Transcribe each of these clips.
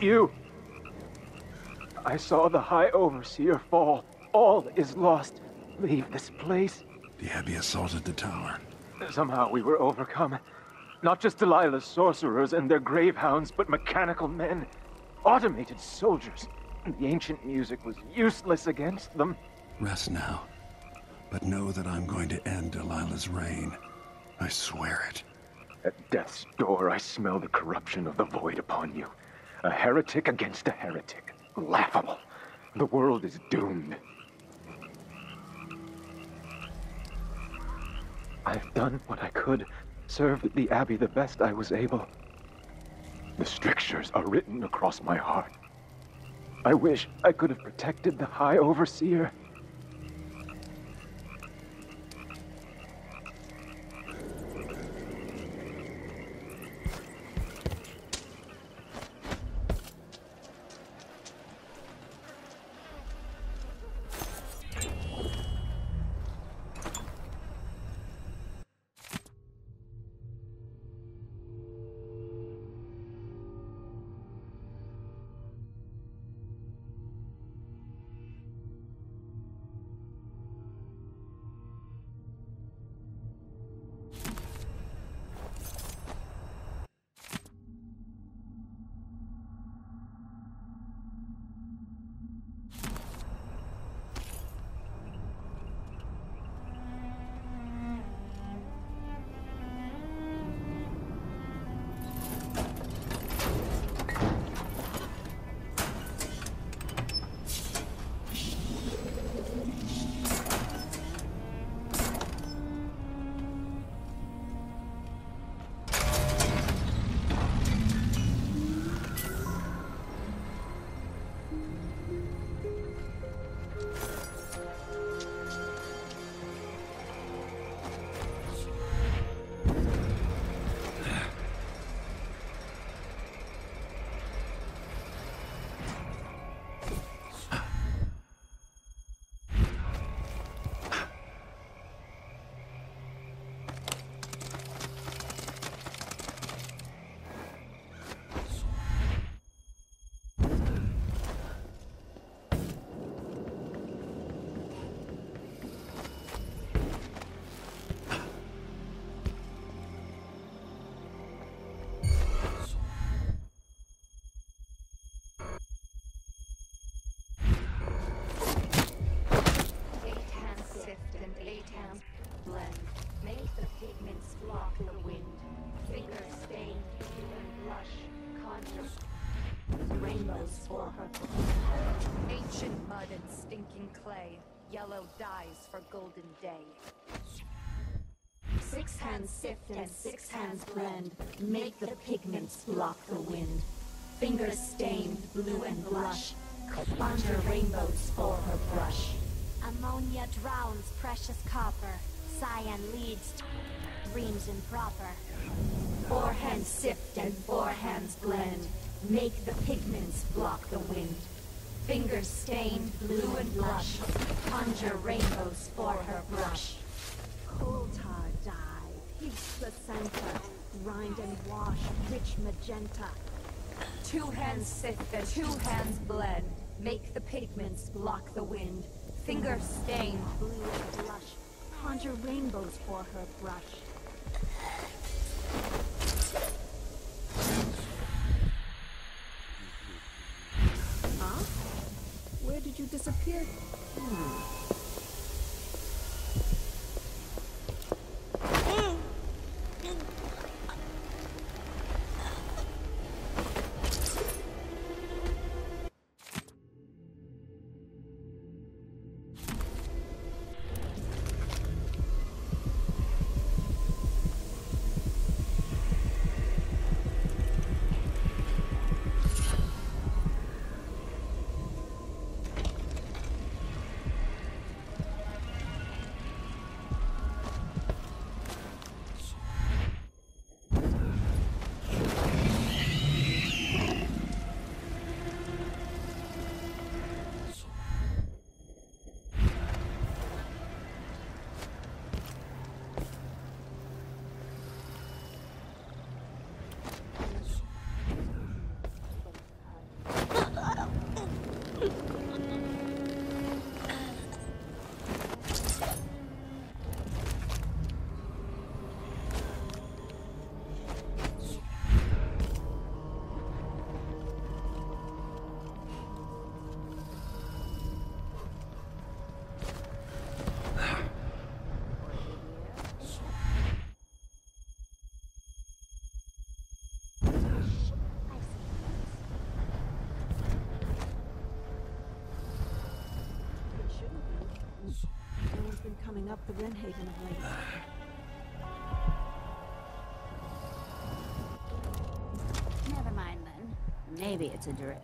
You! I saw the High Overseer fall. All is lost. Leave this place. The Abbey assaulted the tower. Somehow we were overcome. Not just Delilah's sorcerers and their gravehounds, but mechanical men. Automated soldiers. The ancient music was useless against them. Rest now. But know that I'm going to end Delilah's reign. I swear it. At death's door, I smell the corruption of the void upon you. A heretic against a heretic. Laughable. The world is doomed. I've done what I could, served the Abbey the best I was able. The strictures are written across my heart. I wish I could have protected the High Overseer. Stinking clay. Yellow dyes for golden day. Six hands sift and six hands blend. Make the pigments block the wind. Fingers stained blue and blush. Conjure rainbows for her brush. Ammonia drowns precious copper. Cyan leads dreams improper. Four hands sift and four hands blend. Make the pigments block the wind. Fingers stained blue and blush. Conjure rainbows for her brush. Coal tar dye, pig's placenta, grind and wash, rich magenta. Two hands sift and two hands blend. Make the pigments block the wind. Fingers stained. Blue and blush, conjure rainbows for her brush. You disappear? coming up the Renhaven of late. Never mind then. Maybe it's a drip.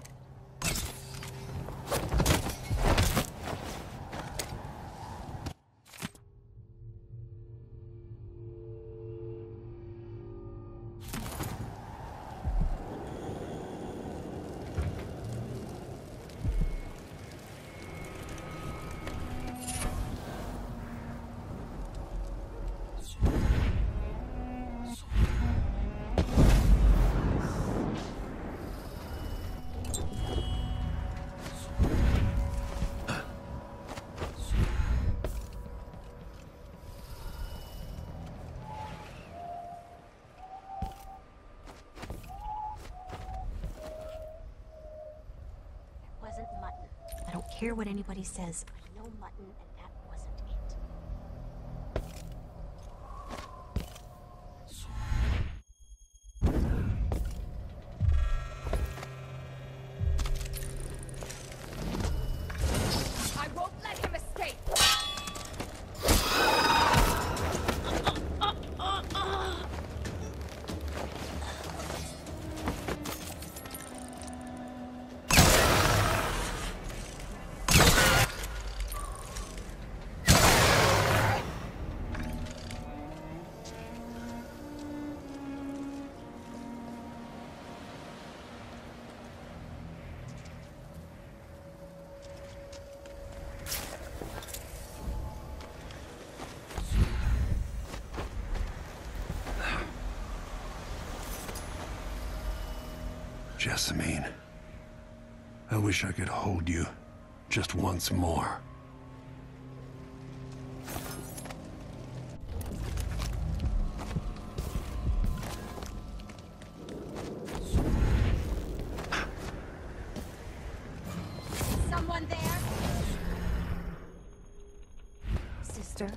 Care what anybody says. I know mutton, Jessamine. I wish I could hold you just once more. Someone there? Sister?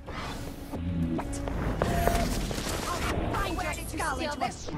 Find Where did you steal this?